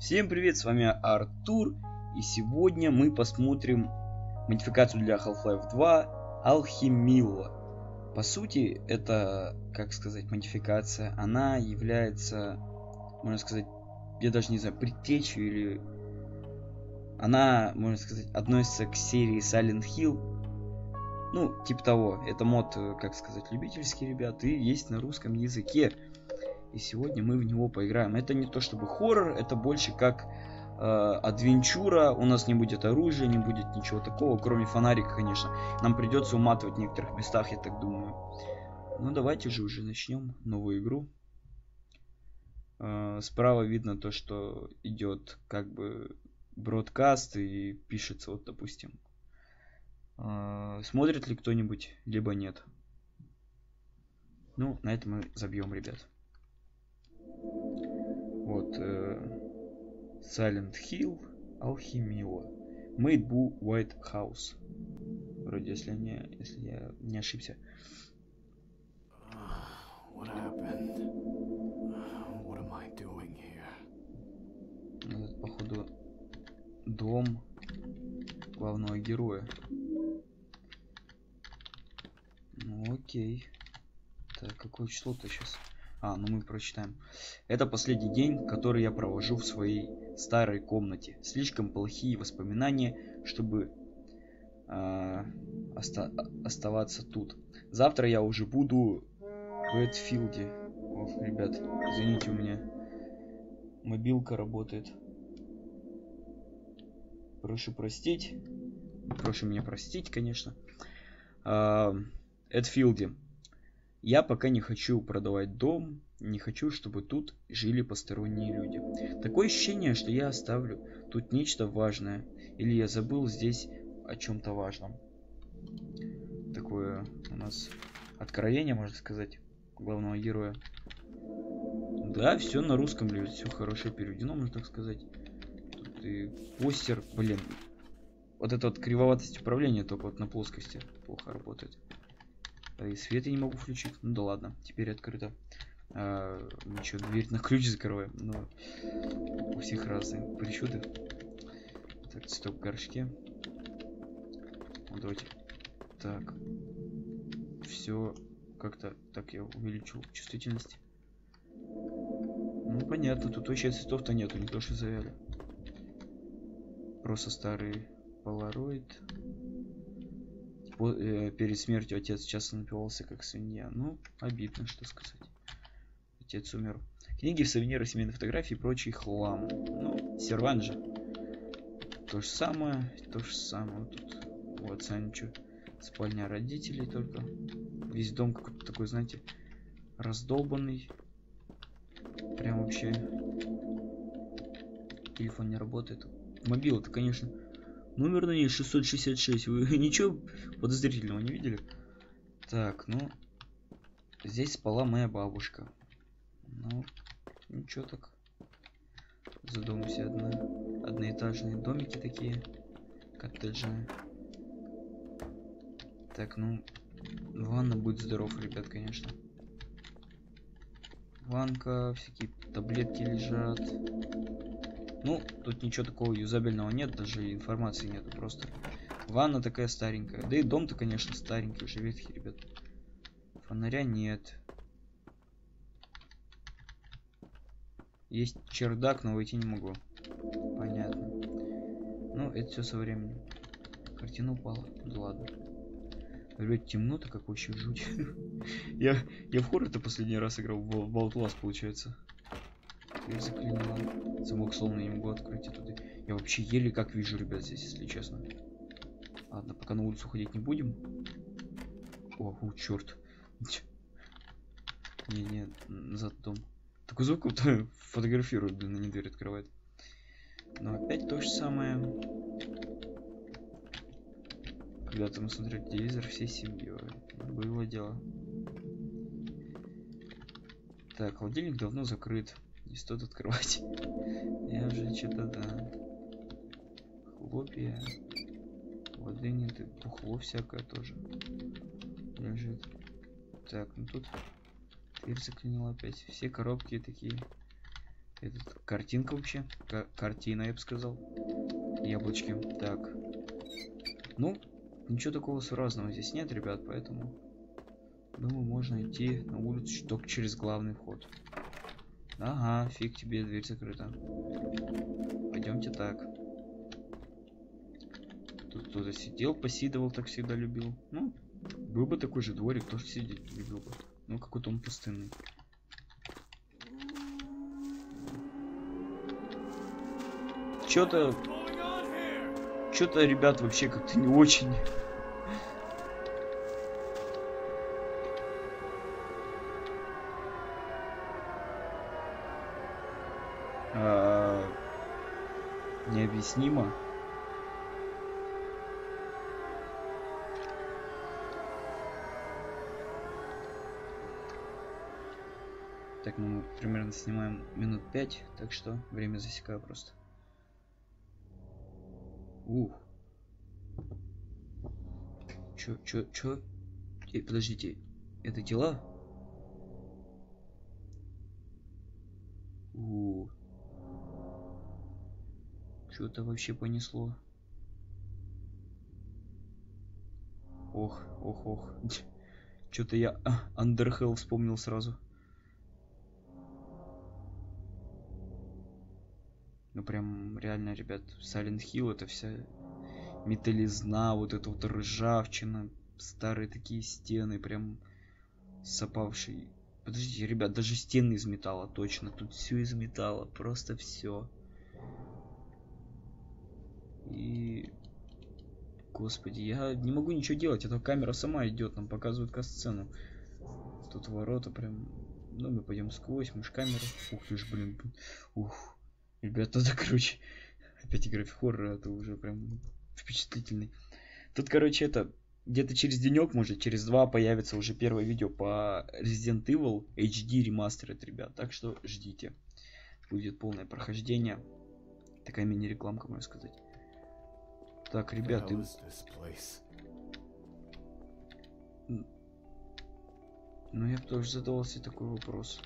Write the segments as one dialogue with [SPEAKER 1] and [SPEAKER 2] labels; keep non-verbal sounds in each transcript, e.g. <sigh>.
[SPEAKER 1] Всем привет, с вами Артур, и сегодня мы посмотрим модификацию для Half-Life 2 Алхимила. По сути, это, как сказать, модификация, она является, можно сказать, я даже не знаю, предтечью или... Она, можно сказать, относится к серии Silent Hill. Ну, типа того, это мод, как сказать, любительский, ребят, и есть на русском языке. И сегодня мы в него поиграем. Это не то чтобы хоррор, это больше как э, адвенчура. У нас не будет оружия, не будет ничего такого, кроме фонарика, конечно. Нам придется уматывать в некоторых местах, я так думаю. Ну давайте же уже начнем новую игру. Э, справа видно то, что идет как бы бродкаст и пишется вот, допустим. Э, смотрит ли кто-нибудь, либо нет. Ну, на этом мы забьем, ребят. Вот. Э, Silent Hill, Алхимила. Мейдбу White House. Вроде, если, не, если я не ошибся. What happened? What am I doing here? Это, походу, дом главного героя. Ну, окей. Так, какое число-то сейчас? А, ну мы прочитаем. Это последний день, который я провожу в своей старой комнате. Слишком плохие воспоминания, чтобы э, оста оставаться тут. Завтра я уже буду в Эдфилде. Ох, ребят, извините, у меня мобилка работает. Прошу простить. Прошу меня простить, конечно. Э, Эдфилде. Я пока не хочу продавать дом, не хочу, чтобы тут жили посторонние люди. Такое ощущение, что я оставлю тут нечто важное, или я забыл здесь о чем-то важном. Такое у нас откровение, можно сказать, главного героя. Да, все на русском, блин, все хорошо переведено, можно так сказать. Тут и постер, блин. Вот эта вот кривоватость управления только вот на плоскости плохо работает. И свет я не могу включить. Ну да ладно, теперь открыто. А, ничего, дверь на ключ закрываем. Но у всех разные причуды. Так, стоп, горшке. Ну, давайте. Так. Все как-то так я увеличил чувствительность. Ну, понятно, тут вообще цветов-то нету, не то что завяли. Просто старый полароид перед смертью отец часто напивался как свинья. Ну, обидно, что сказать. Отец умер. Книги, сувениры, семейные фотографии и прочий хлам. Ну, серван же. То же самое, то же самое. Вот тут у отца ничего. Спальня родителей только. Весь дом какой-то такой, знаете, раздолбанный. Прям вообще. Телефон не работает. Мобил это, конечно, Номер на ней 666. Вы <laughs> ничего подозрительного не видели? Так, ну... Здесь спала моя бабушка. Ну, ничего так. Задумайся, одно... одноэтажные домики такие. Коттеджные. Так, ну... Ванна будет здоров, ребят, конечно. Ванка, всякие таблетки лежат. Ну, тут ничего такого юзабельного нет, даже информации нету, просто ванна такая старенькая. Да и дом-то, конечно, старенький, уже ветхий, ребят. Фонаря нет. Есть чердак, но войти не могу. Понятно. Ну, это все со временем. Картина упала. Да ладно. Ребят, темно-то как вообще жуть. <laughs> я, я в хоррор-то последний раз играл в Outlast, получается. Дверь заклинила. Замок словно не могу открыть оттуда. Я вообще еле как вижу, ребят, здесь, если честно. Ладно, пока на улицу ходить не будем. О, о черт. Не-не, <laughs> назад дом. Такой звук, вот <laughs> фотографирует, блин, они дверь открывает. Но опять то же самое. Когда-то мы смотрели телевизор всей семьей. Было дело. Так, холодильник давно закрыт. Не стоит открывать. <laughs> Я уже что-то, да. Хлопья. Воды нет, и пухло всякое тоже лежит. Так, ну тут дверь заклинила опять. Все коробки такие Этот, картинка вообще. К картина, я бы сказал. Яблочки. Так. Ну, ничего такого сразного здесь нет, ребят, поэтому... Думаю, можно идти на улицу только через главный вход. Ага, фиг тебе, дверь закрыта. Пойдемте так. Тут кто-то сидел, посидывал, так всегда любил. Ну, был бы такой же дворик, тоже сидеть любил бы. Ну, какой-то он пустынный. Чё-то... Чё-то, ребят, вообще как-то не очень. А, необъяснимо. Так, ну мы примерно снимаем минут 5, так что время засекаю просто. Ух. Чё, чё, чё? Э, подождите, это тела? У. Что-то вообще понесло. Ох, ох, ох. <laughs> Что-то я Underhell вспомнил сразу. Ну прям реально, ребят, Silent Hill это вся металлизна, вот эта вот ржавчина, старые такие стены, прям с. Подождите, ребят, даже стены из металла, точно, тут все из металла, просто все. И... Господи, я не могу ничего делать, эта камера сама идет, нам показывает касцену. Тут ворота прям... Ну, мы пойдем сквозь, мы ж камеру. Ух ты ж, блин. Ух. Ребята, это, <laughs> короче, опять играть в хоррор, это уже прям впечатлительный. Тут, короче, это где-то через денек, может, через два появится уже первое видео по Resident Evil HD Remastered, ребят. Так что ждите. Будет полное прохождение. Такая мини-рекламка, можно сказать. Так, ребята. Ну, я бы тоже задавался такой вопрос.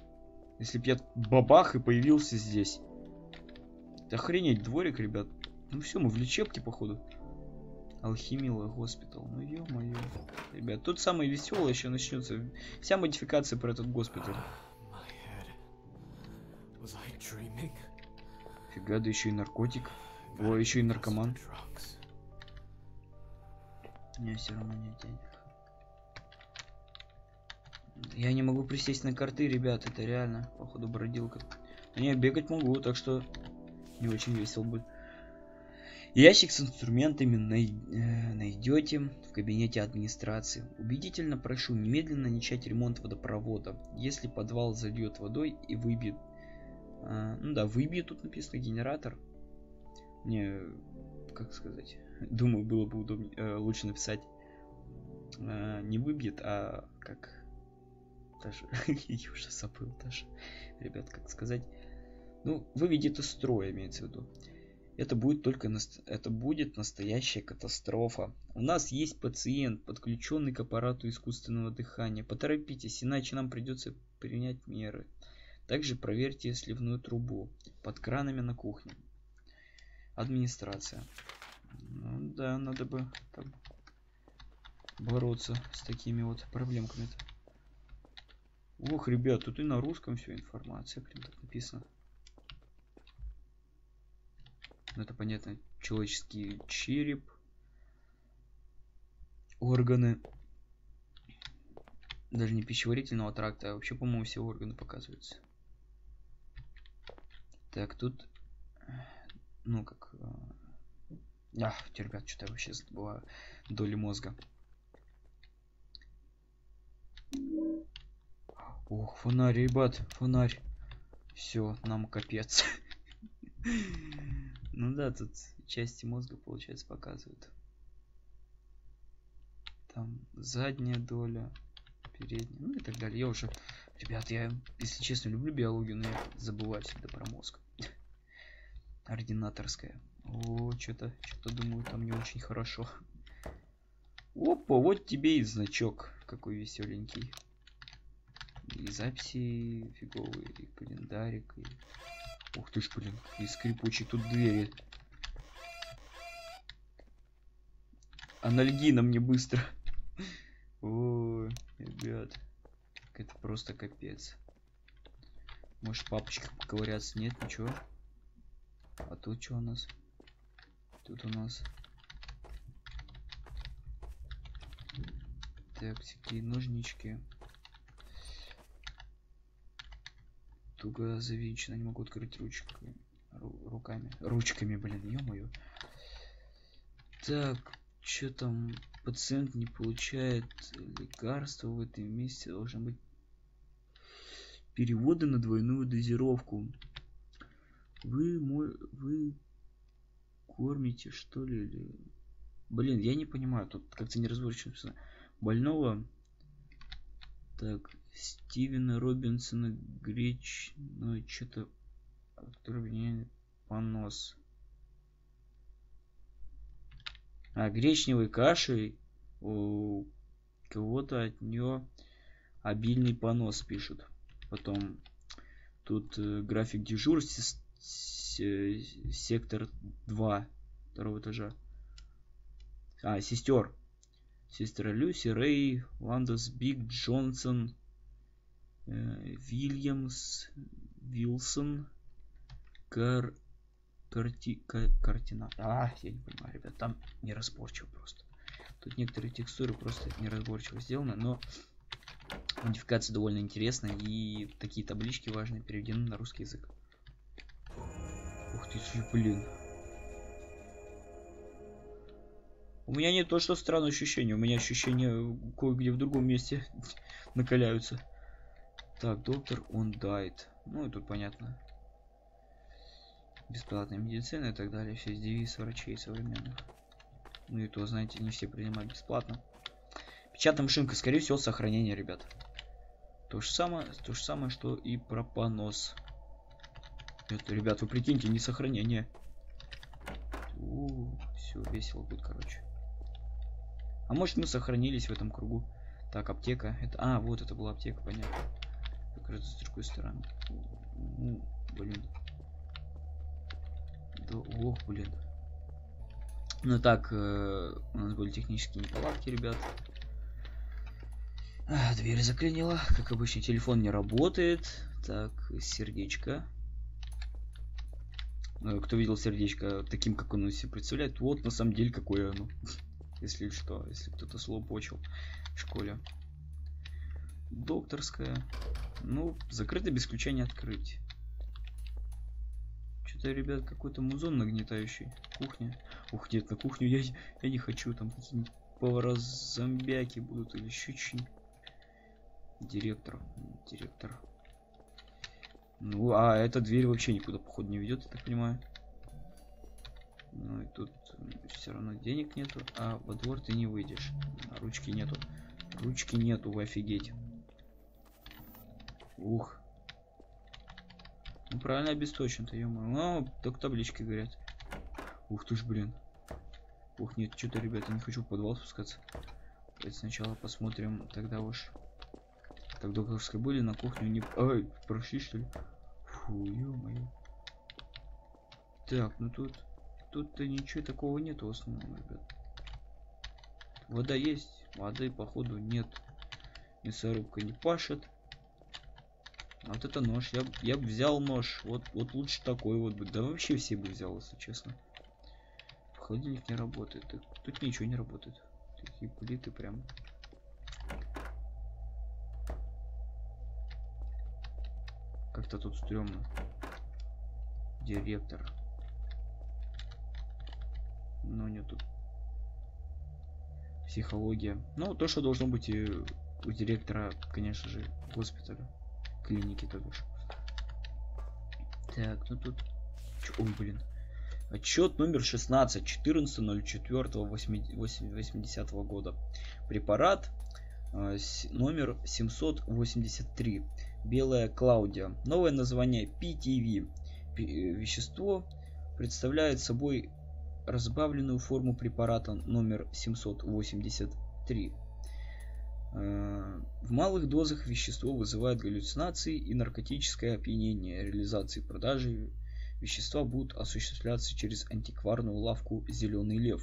[SPEAKER 1] Если бы я бабах и появился здесь. Охренеть, дворик, ребят. Ну все, мы в лечебке, походу. Алхимила госпитал. Ну ё-моё. Ребят, тут самое веселое еще начнется. Вся модификация про этот госпиталь. Фига, да еще и наркотик. О, еще и наркоман. Мне все равно нет денег. Я не могу присесть на карты, ребят, это реально, походу, бродилка. Но не, бегать могу, так что не очень весело будет. Ящик с инструментами най э, найдете в кабинете администрации. Убедительно прошу немедленно начать ремонт водопровода. Если подвал зальет водой и выбьет... Э, ну да, выбьет тут написано генератор. Мне, как сказать, думаю, было бы удобнее, э, лучше написать э, не выбьет, а как... Даже, <laughs> я уже забыл даже, ребят, как сказать. Ну, выведет из строя, имеется в виду. Это будет только это будет настоящая катастрофа. У нас есть пациент, подключенный к аппарату искусственного дыхания. Поторопитесь, иначе нам придется принять меры. Также проверьте сливную трубу под кранами на кухне. Администрация. Ну да, надо бы там бороться с такими вот проблемками. -то. Ох, ребят, тут и на русском все информация, прям так написано. Ну, это понятно. Человеческий череп. Органы. Даже не пищеварительного тракта, а вообще, по-моему, все органы показываются. Так, тут... Ну, как... А, ребят, что-то вообще забываю. Доли мозга. Ох, фонарь, ребят, фонарь. Все, нам капец. <laughs> Ну да, тут части мозга, получается, показывают. Там задняя доля, передняя, ну и так далее. Я уже, ребят, я, если честно, люблю биологию, но я забываю всегда про мозг. <laughs> Ординаторская. О, что-то, что-то думаю, там не очень хорошо. Опа, вот тебе и значок, какой веселенький. И записи фиговые, и календарик, и Ух ты ж, блин, и скрипучие тут двери. Анальгина мне быстро. <laughs> Ой, ребят. Это просто капец. Может, папочка поковыряться? Нет, ничего. А тут что у нас? Тут у нас... Так, всякие ножнички. Туго завинчено, не могу открыть ручками. Ру руками. Ручками, блин, ё-моё. Так, что там? Пациент не получает лекарства в этом месте. Должен быть переводы на двойную дозировку. Вы мой, вы кормите что ли или... Блин, я не понимаю, тут как-то не разборчиво Больного. Так, Стивена Робинсона Греч, ну что-то, который понос. А гречневой кашей у кого-то от нее обильный понос пишут. Потом тут э, график дежурств сектор 2 второго этажа. А, сестер. Сестра Люси, Рэй, Ландос, Биг, Джонсон, э, Вильямс, Вилсон, Кар... Карти... Кар... Картина. А, я не понимаю, ребят, там неразборчиво просто. Тут некоторые текстуры просто неразборчиво сделаны, но модификация довольно интересная и такие таблички важные переведены на русский язык. Ух ты, блин. У меня не то, что странное ощущение, у меня ощущения кое-где в другом месте <laughs> накаляются. Так, доктор, он дает. Ну, и тут понятно. Бесплатная медицина и так далее. Все девиз врачей современных. Ну и то, знаете, не все принимают бесплатно. Печатная машинка, скорее всего, сохранение, ребят. То же самое, то же самое, что и про понос. Это, ребят, вы прикиньте, не сохранение. Все, весело будет, короче. А может мы сохранились в этом кругу. Так, аптека. Это... А, вот это была аптека, понятно. Как раз с другой стороны. Ну, блин. Да, ох, блин. Ну так, э, у нас были технические неполадки, ребят. Дверь заклинила. Как обычно, телефон не работает. Так, сердечко. Э, кто видел сердечко таким, как оно себе представляет, вот на самом деле какое оно <laughs> если что, если кто-то слово почел в школе. Докторская. Ну, закрыто без ключа не открыть. Что-то, ребят, какой-то музон нагнетающий. Кухня. Ух, нет, на кухню я, я не хочу. Там какие-нибудь повара зомбяки будут или еще что Директор. Директор. Ну, а эта дверь вообще никуда, походу, не ведет, я так понимаю. Ну и тут все равно денег нету, а во двор ты не выйдешь. А ручки нету. Ручки нету, вы офигеть. Ух. Ну правильно обесточен-то, ё Ну, так таблички говорят. Ух ты ж, блин. Ух, нет, что-то, ребята, не хочу в подвал спускаться. Давайте сначала посмотрим, тогда уж. Так, докторской были на кухню не... Ай, прошли, что ли? Фу, ё-моё. Так, ну тут тут-то ничего такого нету в основном, ребят. Вода есть, воды походу нет. Мясорубка не пашет. А вот это нож. Я, я бы взял нож. Вот, вот лучше такой вот бы. Да вообще все бы взял, если честно. Холодильник не работает. Тут ничего не работает. Такие плиты прям. Как-то тут стрёмно. Директор но нету психология. Ну, то, что должно быть и у директора, конечно же, госпиталя, клиники, то бишь. Так, ну тут... Ой, блин. Отчет номер 16, 14.04.80 года. Препарат э, номер 783. Белая Клаудия. Новое название PTV. Э, вещество представляет собой разбавленную форму препарата номер 783. Э, в малых дозах вещество вызывает галлюцинации и наркотическое опьянение, реализации продажи вещества будут осуществляться через антикварную лавку «Зеленый лев».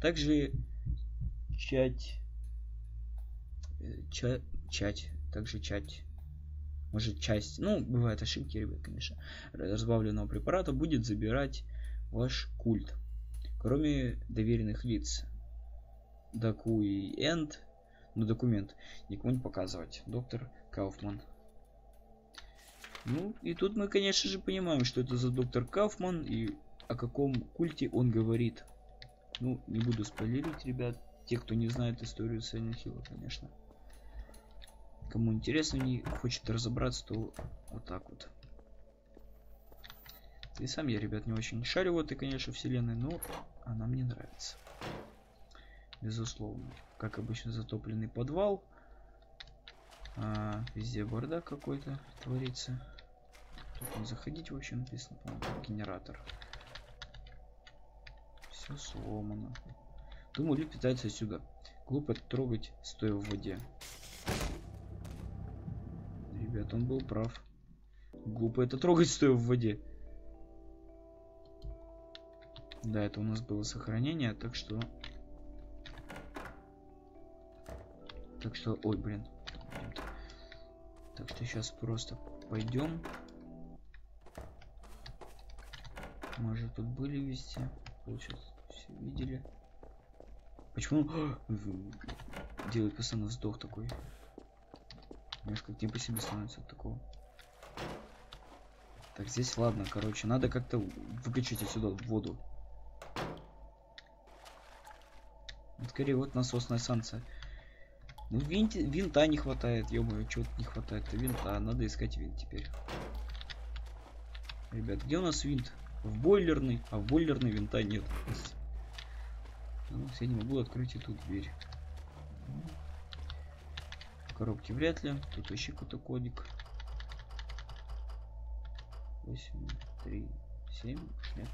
[SPEAKER 1] Также чать... э, Ча... Чать. Также чать может часть, ну, бывают ошибки, ребят, конечно, разбавленного препарата будет забирать ваш культ. Кроме доверенных лиц. Даку и Энд, ну, документ никому не показывать. Доктор Кауфман. Ну, и тут мы, конечно же, понимаем, что это за доктор Кауфман и о каком культе он говорит. Ну, не буду спойлерить, ребят. Те, кто не знает историю Silent Hill, конечно. Кому интересно, не хочет разобраться, то вот так вот. И сам я, ребят, не очень шарю в этой, конечно, вселенной, но она мне нравится. Безусловно. Как обычно, затопленный подвал. А, везде бардак какой-то творится. Тут не заходить вообще написано, генератор. Все сломано. Думаю, Ли питается отсюда. Глупо трогать, стоя в воде. Ребят, он был прав. Глупо это трогать, стоя в воде. Да, это у нас было сохранение, так что... Так что... Ой, блин. Так что сейчас просто пойдем. Мы же тут были везде. Получается, все видели. Почему <gasps> делает постоянно вздох такой? Немножко не по себе становится от такого. Так, здесь ладно, короче, надо как-то выкачать отсюда воду. Скорее, вот насосная станция. Ну, винт, винта не хватает, ё-моё, чего не хватает-то винта, надо искать винт теперь. Ребят, где у нас винт? В бойлерный, а в бойлерный винта нет. Ну, я не могу открыть эту дверь. Коробки вряд ли. Тут вообще какой-то кодик. 8, 3, 7. Нет.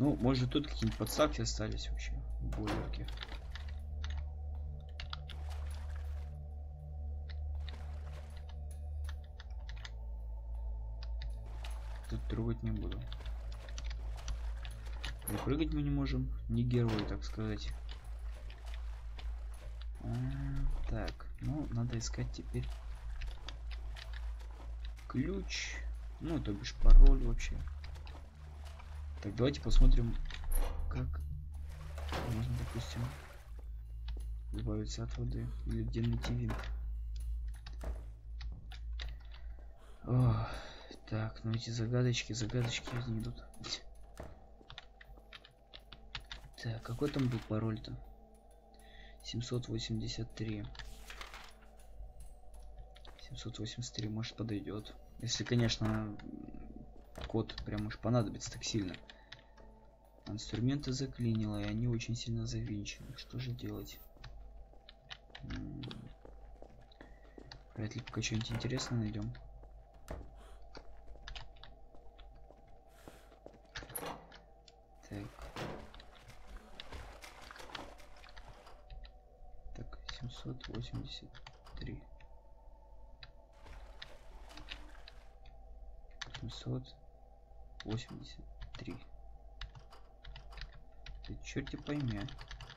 [SPEAKER 1] Ну, может тут какие-нибудь подставки остались вообще в. Тут трогать не буду. И прыгать мы не можем. Не герой, так сказать. А, так, ну, надо искать теперь ключ. Ну, то бишь пароль вообще. Так, давайте посмотрим, как можно, допустим, избавиться от воды. Или где найти винт. О, так, ну эти загадочки, загадочки не идут. Так, какой там был пароль-то? 783. 783, может подойдет. Если, конечно, код прям уж понадобится так сильно. Инструменты заклинило, и они очень сильно завинчены. Что же делать? Вряд ли пока что-нибудь интересное найдем. Так. Так, 783. 783. Ты черти пойми.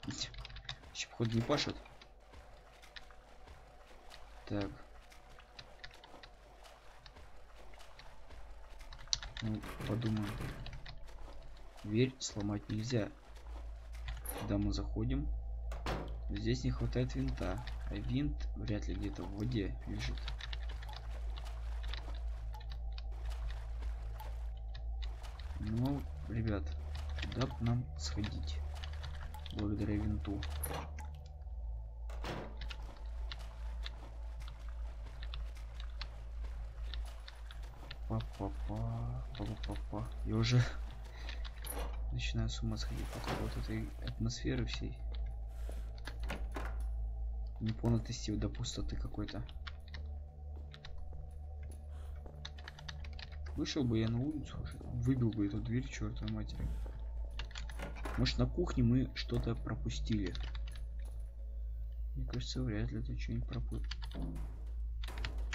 [SPEAKER 1] <laughs> Еще походу не пашет. Так. Ну, подумаем. Дверь сломать нельзя. Когда мы заходим, здесь не хватает винта. А винт вряд ли где-то в воде лежит. Ну, ребят, куда бы нам сходить? Благодаря винту. Па-па-па, па-па-па. Я уже <laughs> начинаю с ума сходить от вот этой атмосферы всей. Неполнотости до пустоты какой-то. Вышел бы я на улицу уже, выбил бы эту дверь, чертовой матери. Может на кухне мы что-то пропустили. Мне кажется, вряд ли ты что-нибудь пропустил.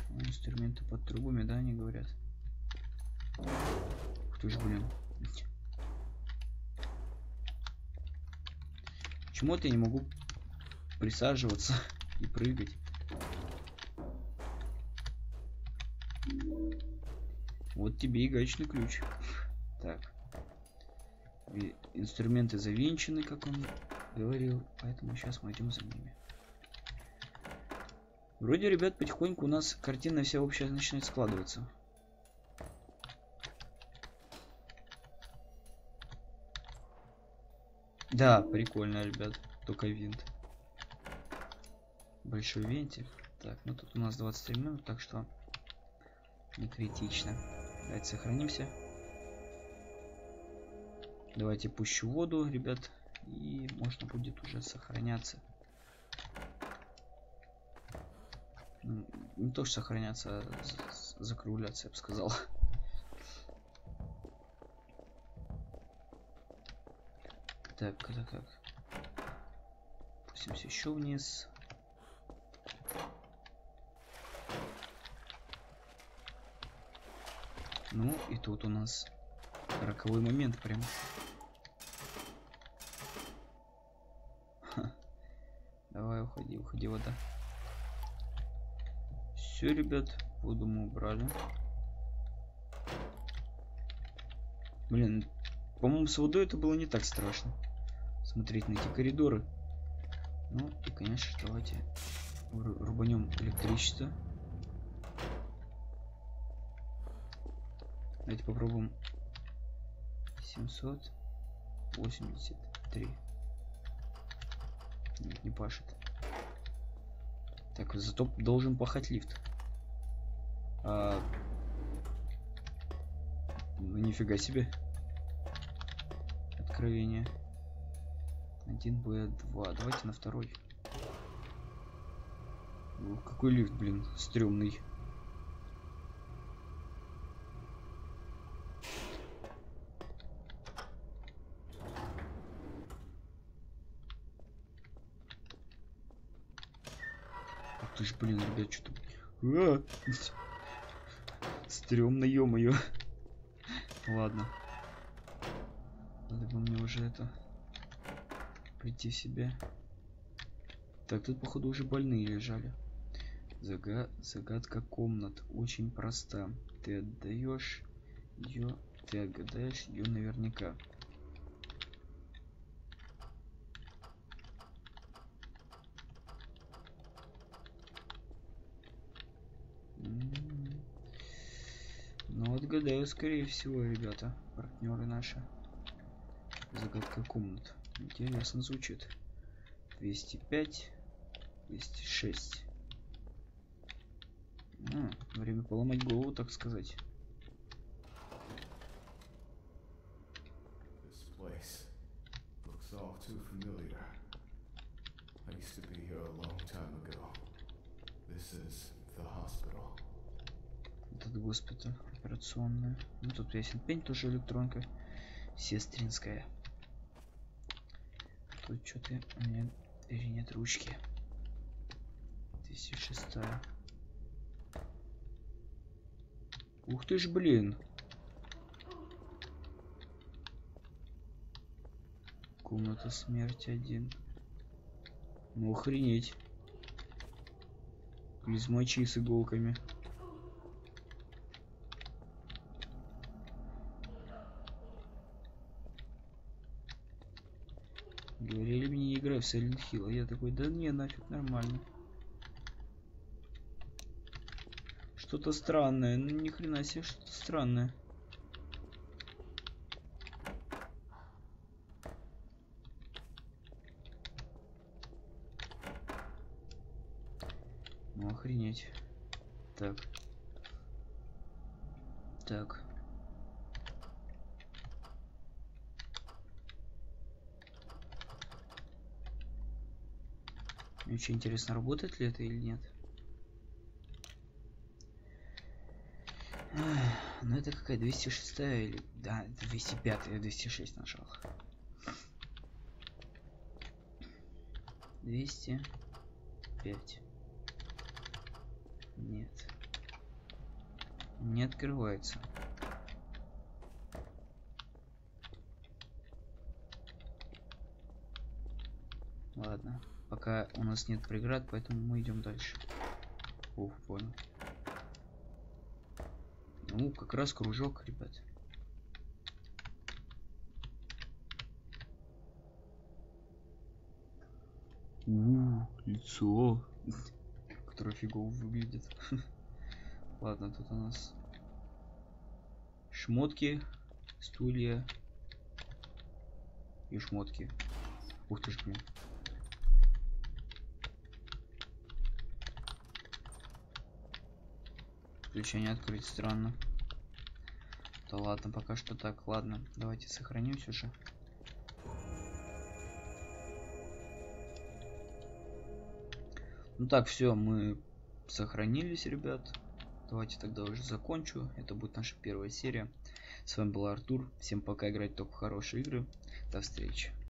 [SPEAKER 1] Инструменты под трубами, да, они говорят. Кто ж, блин. Почему-то я не могу присаживаться и прыгать. Вот тебе и гаечный ключ. Так. Инструменты завинчены, как он говорил. Поэтому сейчас мы идем за ними. Вроде, ребят, потихоньку у нас картина вся общая начинает складываться. Да, прикольно, ребят. Только винт. Большой винтик. Так, ну тут у нас 23 минут, так что не критично. Давайте сохранимся. Давайте пущу воду, ребят. И можно будет уже сохраняться. Ну, не то, что сохраняться, а закругляться, я бы сказал. Так, так, так. Пустимся еще вниз. Ну, и тут у нас роковой момент прям. Ха. Давай, уходи, уходи, вода. Все, ребят, воду мы убрали. Блин, по-моему, с водой это было не так страшно. Смотреть на эти коридоры. Ну, и, конечно, давайте рубанем электричество. Давайте попробуем 783. Нет, не пашет. Так, зато должен пахать лифт. А... Ну, нифига себе. Откровение. 1Б2. Давайте на второй. Ух, какой лифт, блин, стрёмный. ты ж, блин, ребят, что-то... А! Стремно, ё-моё. Ладно. Надо бы мне уже это... Прийти в себя. Так, тут, походу, уже больные лежали. Зага... Загадка комнат очень проста. Ты отдаешь ее, ты отгадаешь ее наверняка. Отгадаю, скорее всего, ребята, партнеры наши. Загадка комнат. Интересно звучит. 205, 206. А, время поломать голову, так сказать. Операционная. Ну тут ясен пень тоже электронка. Сестринская. Тут что-то у меня или нет ручки. 206. Ух ты ж, блин. Комната смерти один. Ну охренеть. Клизмачи с иголками. В Silent Hill. А я такой, да не, нафиг, нормально. Что-то странное. Ну ни хрена себе, что-то странное. Ну охренеть. Так. Так. Мне интересно, работает ли это или нет. Ну это какая 206 или... Да, 205 я 206 нашел. 200 5. Нет. Не открывается. Ладно. Пока у нас нет преград, поэтому мы идем дальше. Ух, понял. Ну, как раз кружок, ребят. У, лицо, которое фигово выглядит. <laughs> Ладно, тут у нас шмотки, стулья и шмотки. Ух ты ж, блин. Включение открыть странно. Да ладно, пока что так. Ладно, давайте сохранимся уже. Ну так, все, мы сохранились, ребят. Давайте тогда уже закончу. Это будет наша первая серия. С вами был Артур. Всем пока, играть только хорошие игры. До встречи.